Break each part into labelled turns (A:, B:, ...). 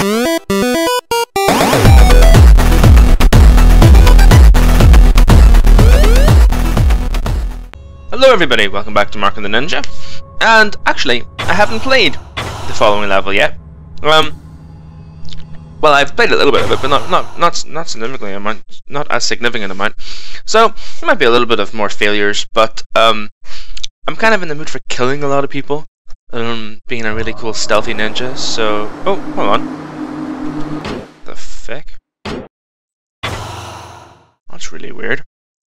A: Hello everybody, welcome back to Mark of the Ninja. And actually, I haven't played the following level yet. Um, well, I've played a little bit of it, but not not not not significantly amount, not as significant amount. So there might be a little bit of more failures, but um, I'm kind of in the mood for killing a lot of people. Um, being a really cool stealthy ninja. So, oh, hold on. The feck? That's really weird.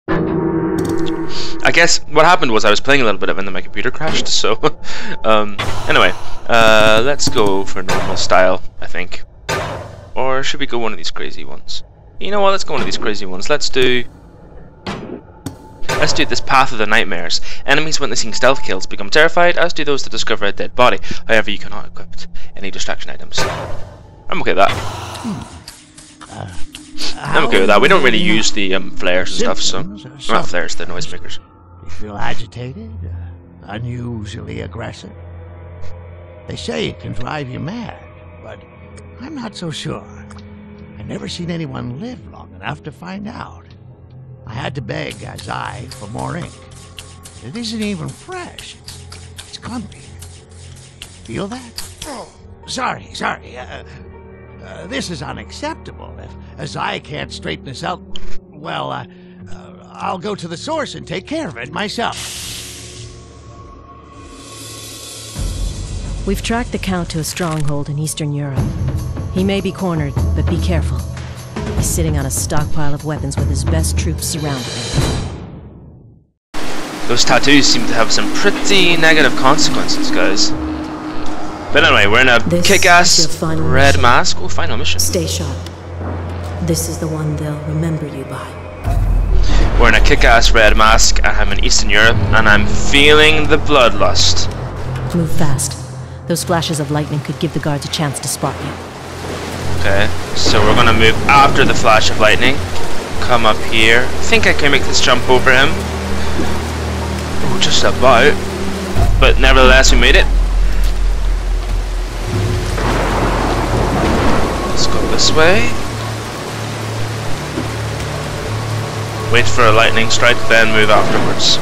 A: I guess what happened was I was playing a little bit of it and then my computer crashed, so... um, anyway, uh, let's go for normal style, I think. Or should we go one of these crazy ones? You know what, let's go one of these crazy ones. Let's do... Let's do this Path of the Nightmares. Enemies witnessing stealth kills become terrified, as do those that discover a dead body. However, you cannot equip any distraction items. I'm okay with that. I'm okay with that. We don't really use the um, flares and stuff, so... Not flares, the noisemakers.
B: You feel agitated, uh, unusually aggressive. They say it can drive you mad, but I'm not so sure. I've never seen anyone live long enough to find out. I had to beg Azai for more ink. It isn't even fresh. It's, it's clumpy. Feel that? Oh, sorry, sorry. Uh, uh, this is unacceptable. If Azai can't straighten this out, well, uh, uh, I'll go to the source and take care of it myself.
C: We've tracked the Count to a stronghold in Eastern Europe. He may be cornered, but be careful. He's sitting on a stockpile of weapons with his best troops surrounding him.
A: Those tattoos seem to have some pretty negative consequences, guys. But anyway, we're in a kick-ass red mission. mask. Oh, final mission.
C: Stay sharp. This is the one they'll remember you by.
A: We're in a kick-ass red mask, I'm in Eastern Europe, and I'm feeling the bloodlust.
C: Move fast. Those flashes of lightning could give the guards a chance to spot you.
A: Okay, so we're gonna move after the flash of lightning. Come up here. I think I can make this jump over him. Oh, just about. But nevertheless, we made it. This way. Wait for a lightning strike, then move afterwards.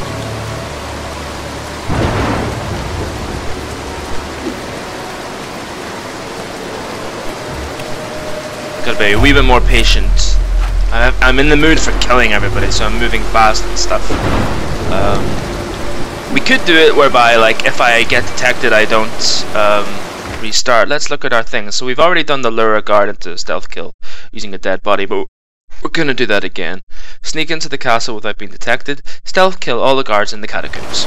A: Gotta be a wee bit more patient. I'm in the mood for killing everybody, so I'm moving fast and stuff. Um, we could do it whereby, like, if I get detected, I don't um, restart. Let's look at our things. So we've already done the lure a guard into a stealth kill using a dead body, but we're gonna do that again. Sneak into the castle without being detected. Stealth kill all the guards in the catacombs.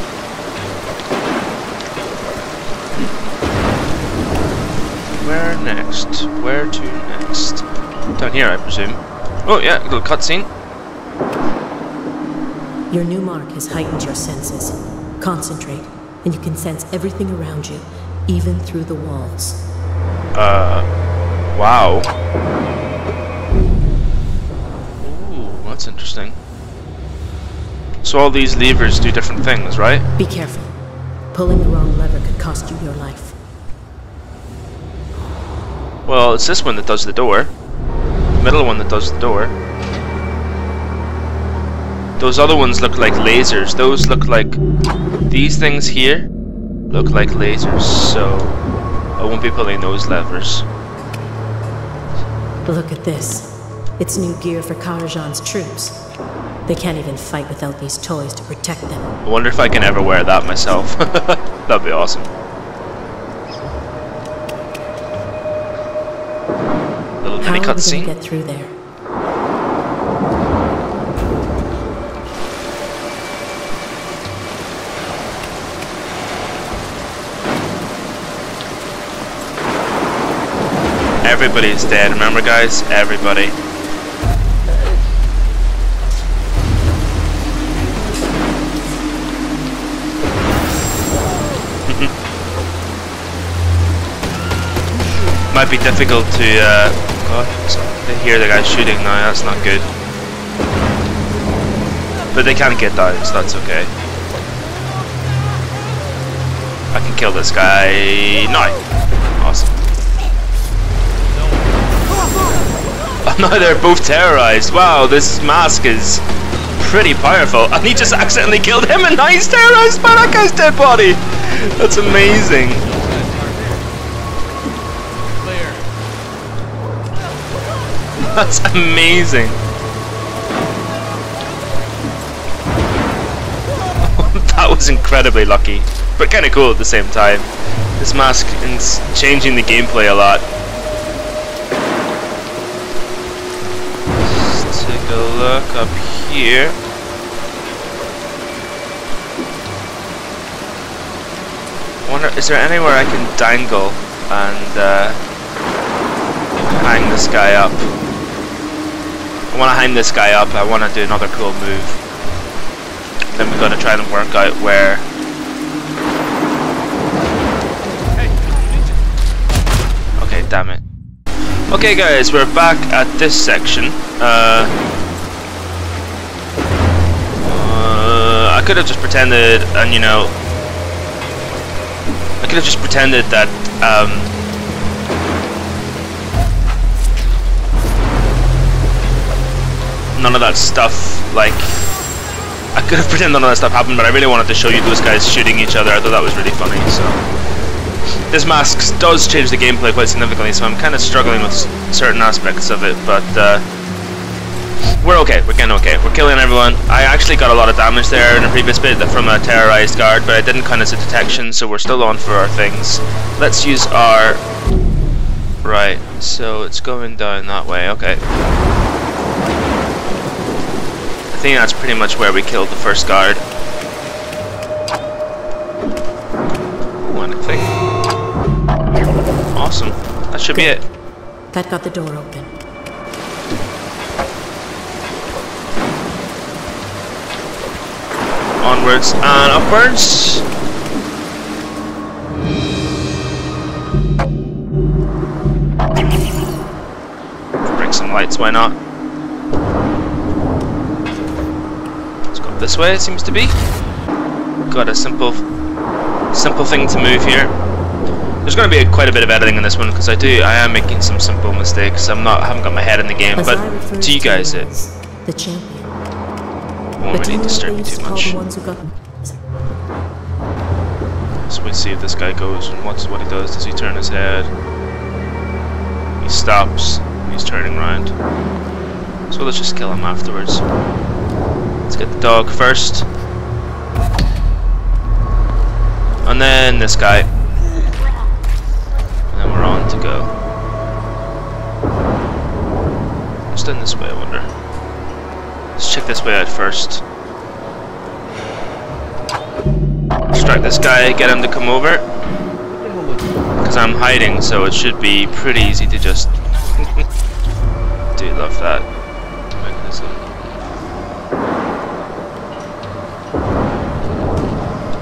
A: Where next? Where to next? Down here, I presume. Oh yeah, little cutscene.
C: Your new mark has heightened your senses. Concentrate, and you can sense everything around you, even through the walls.
A: Uh, wow. Ooh, that's interesting. So all these levers do different things, right?
C: Be careful. Pulling the wrong lever could cost you your life.
A: Well, it's this one that does the door. The middle one that does the door. Those other ones look like lasers. Those look like... These things here look like lasers, so I won't be pulling those levers.
C: Look at this. It's new gear for Karajan's troops. They can't even fight without these toys to protect them.
A: I wonder if I can ever wear that myself. That'd be awesome.
C: How mini cutscene. Get through there.
A: Everybody's dead, remember guys? Everybody. Might be difficult to uh, god. They hear the guy shooting now, that's not good. But they can't get down, so that's okay. I can kill this guy now. Oh, now they're both terrorized. Wow, this mask is pretty powerful. And he just accidentally killed him and now he's terrorized by that guy's dead body. That's amazing. That's amazing. that was incredibly lucky, but kind of cool at the same time. This mask is changing the gameplay a lot. Let's up here. wonder, is there anywhere I can dangle and uh, hang this guy up? I want to hang this guy up, I want to do another cool move. Then we're going to try and work out where... Okay, damn it. Okay guys, we're back at this section. Uh, could have just pretended and, you know, I could have just pretended that um, none of that stuff, like, I could have pretended none of that stuff happened, but I really wanted to show you those guys shooting each other. I thought that was really funny, so. This mask does change the gameplay quite significantly, so I'm kind of struggling with certain aspects of it, but uh, we're okay. We're getting okay. We're killing everyone. I actually got a lot of damage there in the previous bit from a terrorized guard, but I didn't count as a detection, so we're still on for our things. Let's use our... Right, so it's going down that way. Okay. I think that's pretty much where we killed the first guard. One, I think. Awesome. That should
C: Good.
A: be it.
C: That got the door open.
A: Onwards and upwards. Bring some lights, why not? Let's go this way, it seems to be. Got a simple, simple thing to move here. There's going to be a, quite a bit of editing in this one because I do, I am making some simple mistakes. I'm not, I haven't got my head in the game,
C: As
A: but to you guys, it
C: the champion.
A: Won't really disturb
C: what
A: me
C: they used
A: too much.
C: the ones who got
A: So we see if this guy goes and what's what he does. Does he turn his head? He stops. He's turning around. So let's just kill him afterwards. Let's get the dog first. And then this guy. And then we're on to go. What's down this way, I wonder? Let's check this way out first. Strike this guy, get him to come over. Because I'm hiding, so it should be pretty easy to just... Do love that.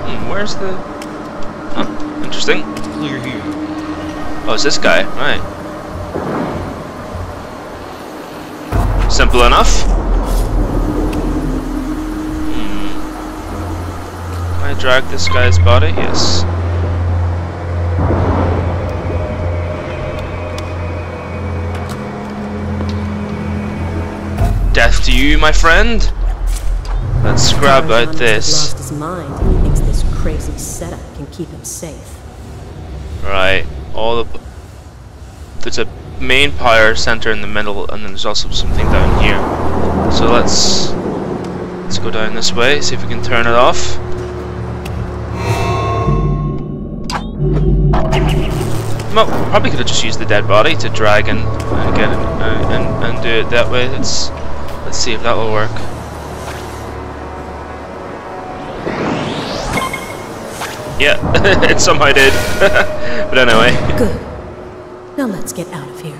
A: Hmm, where's the... Interesting.
D: Clear here.
A: Oh, it's this guy, right. Simple enough. Drag this guy's body? Yes. Death to you, my friend. Let's grab out this.
C: lost his mind. He thinks this crazy setup can keep him safe.
A: Right. All the. There's a main power center in the middle, and then there's also something down here. So let's let's go down this way. See if we can turn it off. Probably could have just used the dead body to drag and uh, get it uh, and and do it that way. Let's let's see if that will work. Yeah, it somehow did. but anyway.
C: Good. Now let's get out of here.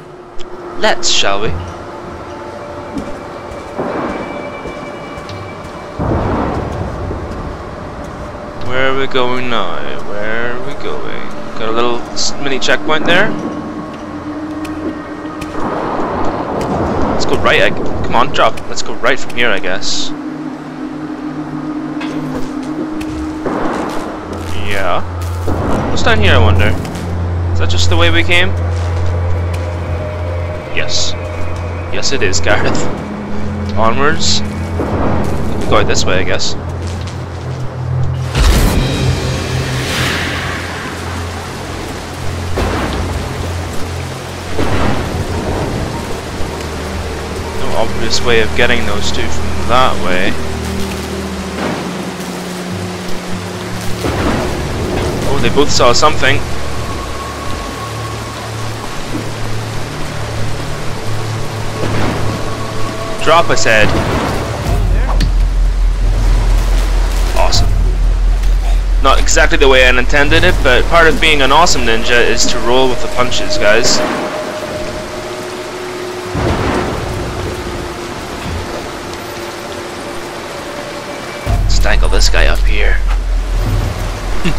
A: Let's, shall we? Where are we going now? Where are we going? Got a little mini checkpoint there. Let's go right. I, come on, drop. Let's go right from here, I guess. Yeah. What's down here, I wonder? Is that just the way we came? Yes. Yes, it is, Gareth. Onwards. Go this way, I guess. Obvious way of getting those two from that way. Oh, they both saw something. Drop, I said. Awesome. Not exactly the way I intended it, but part of being an awesome ninja is to roll with the punches, guys.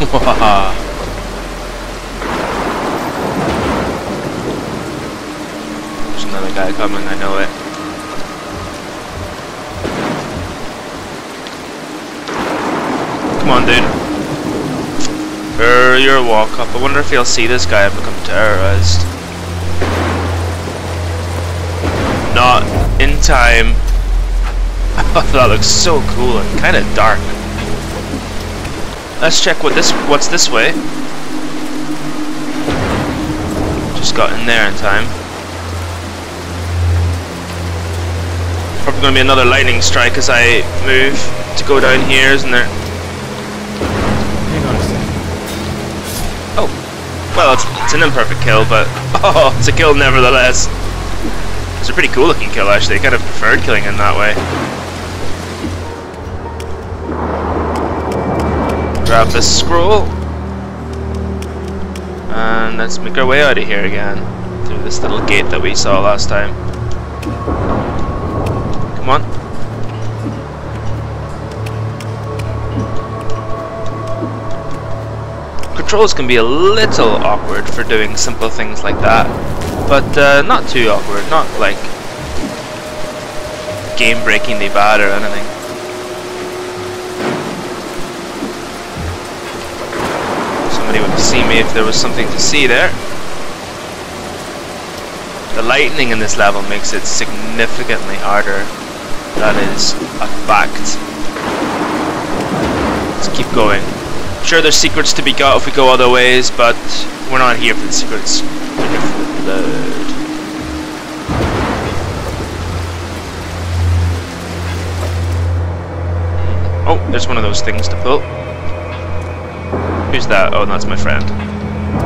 A: There's another guy coming, I know it. Come on, dude. Hurry your walk up. I wonder if he'll see this guy and become terrorized. Not in time. that looks so cool and kind of dark. Let's check what this what's this way. Just got in there in time. Probably gonna be another lightning strike as I move to go down here, isn't there?
D: Hang on a second.
A: Oh, well, it's, it's an imperfect kill, but oh, it's a kill nevertheless. It's a pretty cool looking kill actually. I kind of preferred killing him that way. Grab this scroll. And let's make our way out of here again. Through this little gate that we saw last time. Come on. Controls can be a little awkward for doing simple things like that, but uh, not too awkward, not like game-breakingly bad or anything. See me if there was something to see there. The lightning in this level makes it significantly harder. That is a fact. Let's keep going. I'm Sure, there's secrets to be got if we go other ways, but we're not here for the secrets. We're here for the blood. Oh, there's one of those things to pull. Who's that? Oh, that's my friend.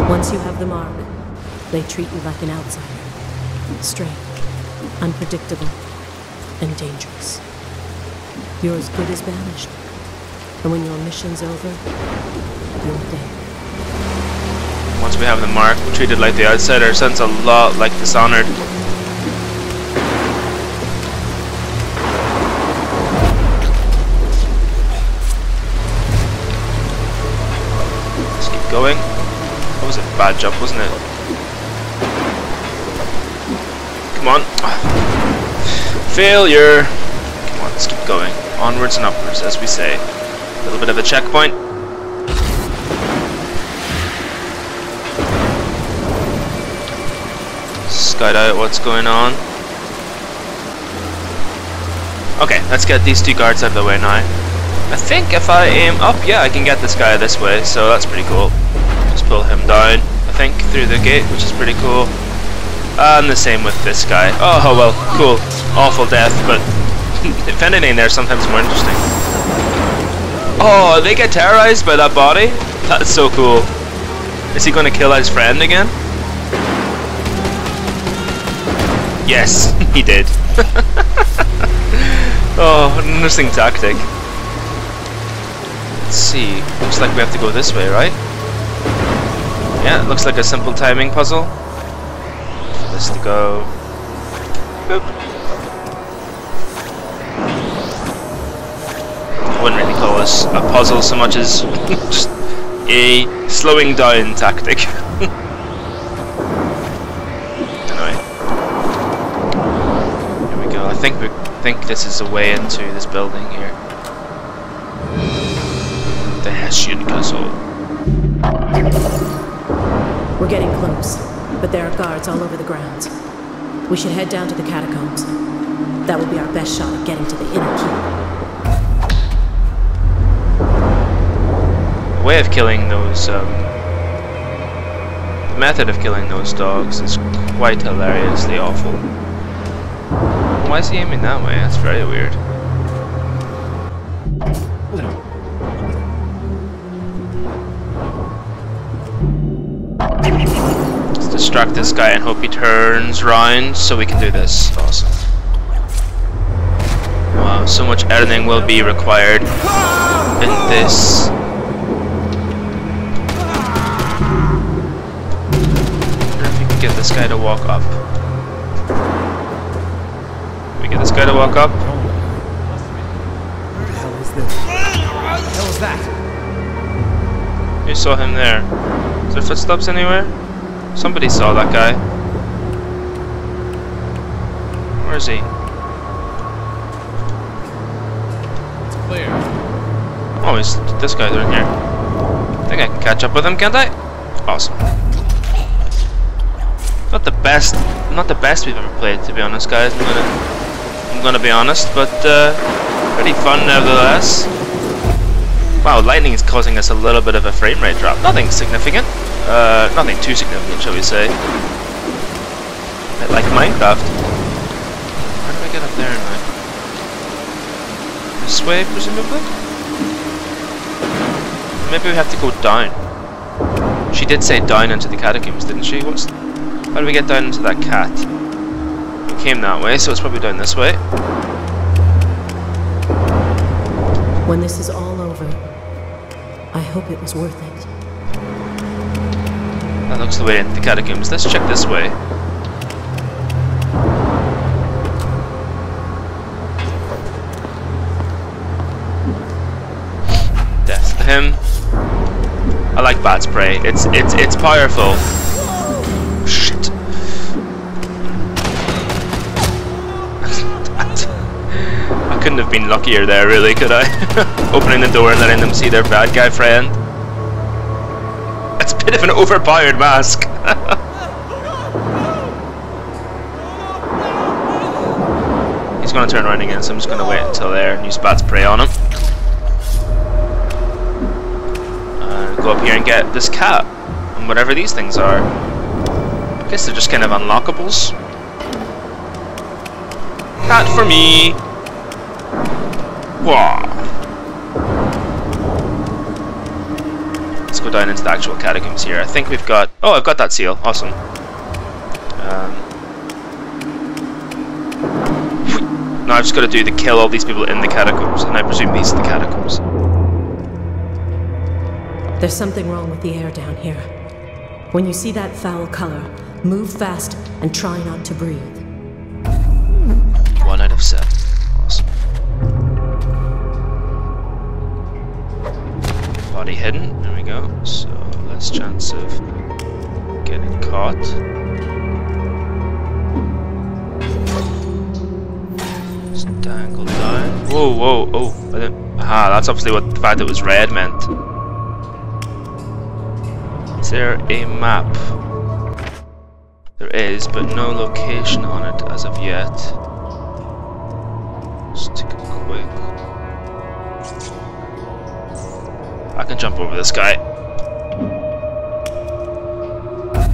C: Once you have the mark, they treat you like an outsider. Strange, unpredictable, and dangerous. You're as good as banished. And when your mission's over, you're dead.
A: Once we have the mark, we're treated like the outsider. Sounds a lot like Dishonored. Going. That was a bad jump, wasn't it? Come on. Failure. Come on, let's keep going. Onwards and upwards, as we say. A little bit of a checkpoint. Out what's going on. Okay, let's get these two guards out of the way now. I think if I aim up, yeah, I can get this guy this way, so that's pretty cool. Just pull him down, I think, through the gate, which is pretty cool. Ah, and the same with this guy. Oh, oh well, cool. Awful death, but if anything, they're sometimes more interesting. Oh, they get terrorized by that body? That's so cool. Is he going to kill his friend again? Yes, he did. oh, interesting tactic. Let's see. Looks like we have to go this way, right? Yeah, it looks like a simple timing puzzle. For this to go. Boop. I wouldn't really call this a puzzle so much as just a slowing down tactic. anyway. Here we go. I think we think this is a way into this building here. The Hessian Castle.
C: We're getting close, but there are guards all over the grounds. We should head down to the catacombs. That will be our best shot at getting to the inner keep.
A: The way of killing those, um, the method of killing those dogs is quite hilariously awful. Why is he aiming that way? That's very weird. Let's distract this guy and hope he turns round so we can do this. Awesome. Wow, so much editing will be required in this. wonder if we can get this guy to walk up. Can we get this guy to walk up?
D: Oh, Where the hell is this? What the hell is that?
A: You saw him there. Is there footsteps anywhere? Somebody saw that guy. Where is he?
D: It's clear.
A: Oh, he's this guy's right here. I think I can catch up with him, can't I? Awesome. Not the best, not the best we've ever played, to be honest, guys. I'm gonna, I'm gonna be honest, but uh, pretty fun nevertheless. Wow, lightning is causing us a little bit of a frame rate drop. Nothing significant. Uh, nothing too significant, shall we say. Like Minecraft. How do I get up there now? This way, presumably? Maybe we have to go down. She did say down into the catacombs, didn't she? What's... How do we get down into that cat? We came that way, so it's probably down this way.
C: When this is all over, I hope it was worth it.
A: That looks the way into the catacombs. Let's check this way. Death to him. I like bat spray. It's it's it's powerful. Shit. I couldn't have been luckier there, really, could I? Opening the door and letting them see their bad guy friend. Bit of an overpowered mask. He's gonna turn around again, so I'm just gonna wait until there and use bat spray on him. And go up here and get this cat. And whatever these things are. I guess they're just kind of unlockables. Cat for me! Wah! Let's go down into the actual catacombs here. I think we've got... Oh, I've got that seal. Awesome. Um, now I've just got to do the kill all these people in the catacombs, and I presume these are the catacombs.
C: There's something wrong with the air down here. When you see that foul color, move fast and try not to breathe.
A: One out of seven. Awesome. Body hidden. Go. So less chance of getting caught. Dangle down. Whoa, whoa, oh! I didn't. Aha, that's obviously what the fact that it was red meant. Is there a map? There is, but no location on it as of yet. Jump over this guy.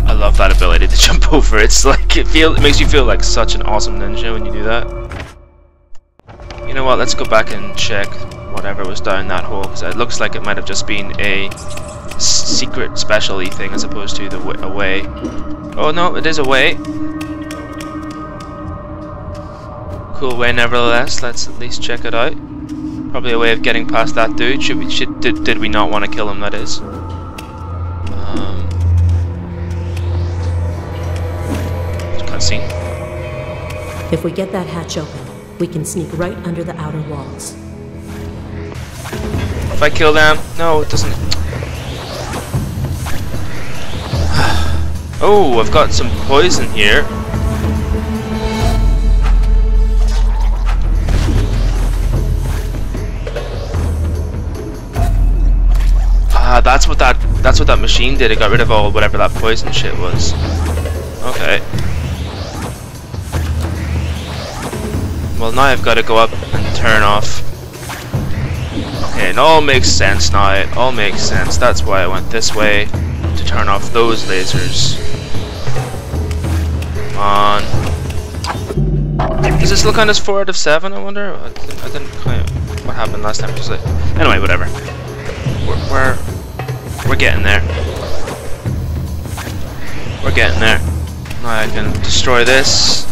A: I love that ability to jump over. It's like it feel it makes you feel like such an awesome ninja when you do that. You know what? Let's go back and check whatever was down that hole because it looks like it might have just been a secret specialty thing as opposed to the w- a way. Oh no, it is a way. Cool way, nevertheless. Let's at least check it out. Probably a way of getting past that dude. Should we? Should, did, did we not want to kill him? That is. Um. Cutscene.
C: If we get that hatch open, we can sneak right under the outer walls.
A: If I kill them, no, it doesn't. Oh, I've got some poison here. That's what that machine did. It got rid of all whatever that poison shit was. Okay. Well, now I've got to go up and turn off. Okay, it all makes sense now. It all makes sense. That's why I went this way to turn off those lasers. Come on. Does this look on as 4 out of 7, I wonder? I didn't, I didn't quite... What happened last time? Just like, anyway, whatever. We're, we're, we're getting there. We're getting there. Now I can destroy this.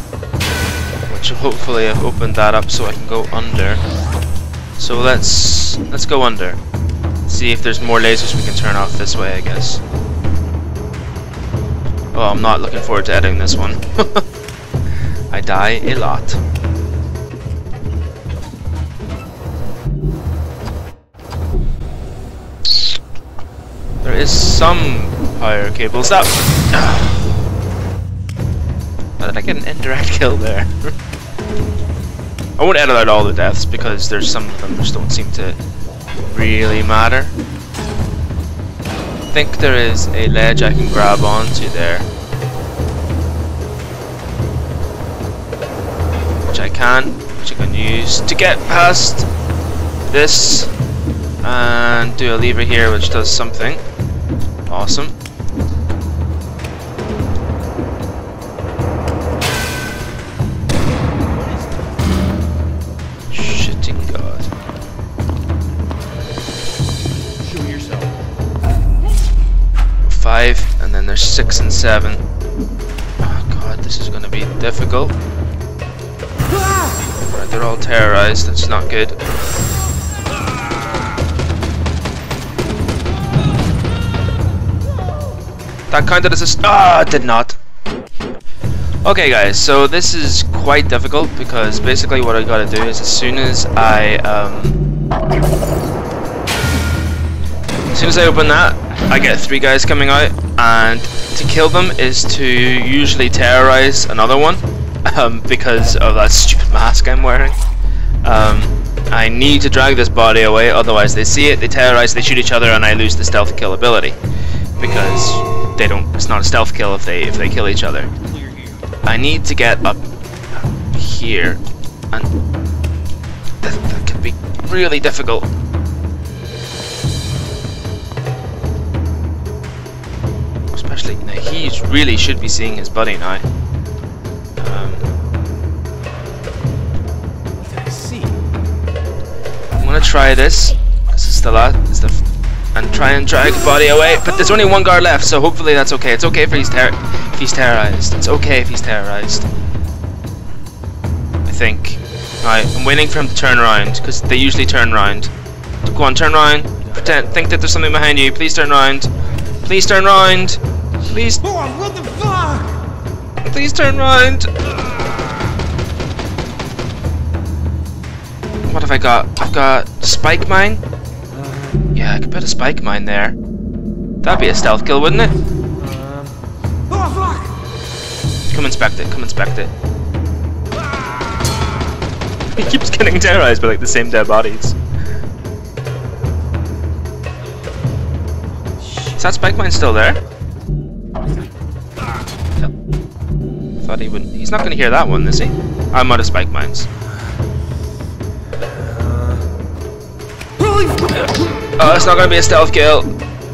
A: Which hopefully I've opened that up so I can go under. So let's let's go under. See if there's more lasers we can turn off this way, I guess. Oh, I'm not looking forward to editing this one. I die a lot. Is some power cables up. How did I get an indirect kill there? I won't edit out all the deaths because there's some of them which don't seem to really matter. I think there is a ledge I can grab onto there. Which I can, which I can use to get past this and do a lever here which does something. Awesome. Shitting god.
D: Show yourself.
A: Five, and then there's six and seven. Oh god, this is gonna be difficult. Right, they're all terrorized, that's not good. That counted as a Ah, did not. Okay guys, so this is quite difficult because basically what I gotta do is as soon as I, um, as soon as I open that, I get three guys coming out, and to kill them is to usually terrorize another one, um, because of that stupid mask I'm wearing. Um, I need to drag this body away, otherwise they see it, they terrorize, they shoot each other, and I lose the stealth kill ability. Because they don't, it's not a stealth kill if they, if they kill each other. I need to get up here, and that, that could be really difficult. Especially, know, he really should be seeing his buddy now. Um,
D: What did I see?
A: I'm gonna try this, because it's the last, it's the, f- and try and drag the body away. But there's only one guard left, so hopefully that's okay. It's okay if he's ter if he's terrorized. It's okay if he's terrorized. I think. Alright, I'm waiting for him to turn around, because they usually turn around. Go on, turn around. Pretend, think that there's something behind you. Please turn around. Please turn around. Please,
D: Oh, what the fuck?
A: please turn around. What have I got? I've got spike mine. Yeah, I could put a spike mine there. That'd be a stealth kill, wouldn't it?
D: Oh, fuck!
A: Come inspect it, come inspect it. He keeps getting terrorized by like the same dead bodies. Is that spike mine still there? Yep. Thought he wouldn't. He's not gonna hear that one, is he? I'm out of spike mines. Uh.
D: Holy
A: Oh, it's not gonna be a stealth kill.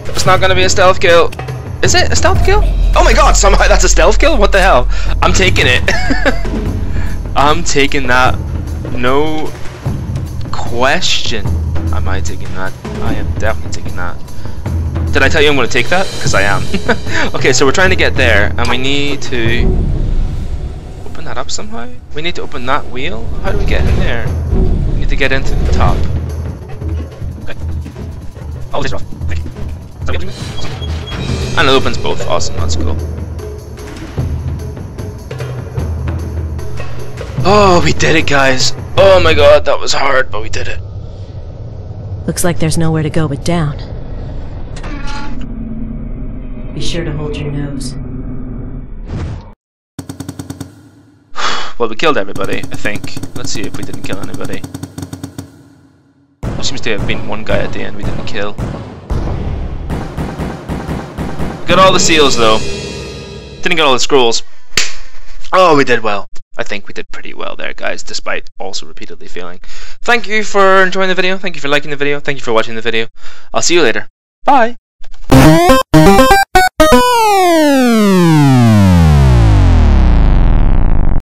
A: It's not gonna be a stealth kill. Is it a stealth kill? Oh my god, somehow that's a stealth kill? What the hell? I'm taking it. I'm taking that. No question. Am I taking that? I am definitely taking that. Did I tell you I'm gonna take that? Because I am. okay, so we're trying to get there, and we need to open that up somehow. We need to open that wheel. How do we get in there? We need to get into the top. Oh, this is off. Thank you. Is that what you're doing? Awesome. And it opens both. Awesome, that's cool. Oh, we did it, guys. Oh my god, that was hard, but we did it.
C: Looks like there's nowhere to go but down. Be sure to hold your nose.
A: Well, we killed everybody, I think. Let's see if we didn't kill anybody. Seems to have been one guy at the end we didn't kill. Got all the seals, though. Didn't get all the scrolls. Oh, we did well. I think we did pretty well there, guys, despite also repeatedly failing. Thank you for enjoying the video. Thank you for liking the video. Thank you for watching the video. I'll see you later. Bye.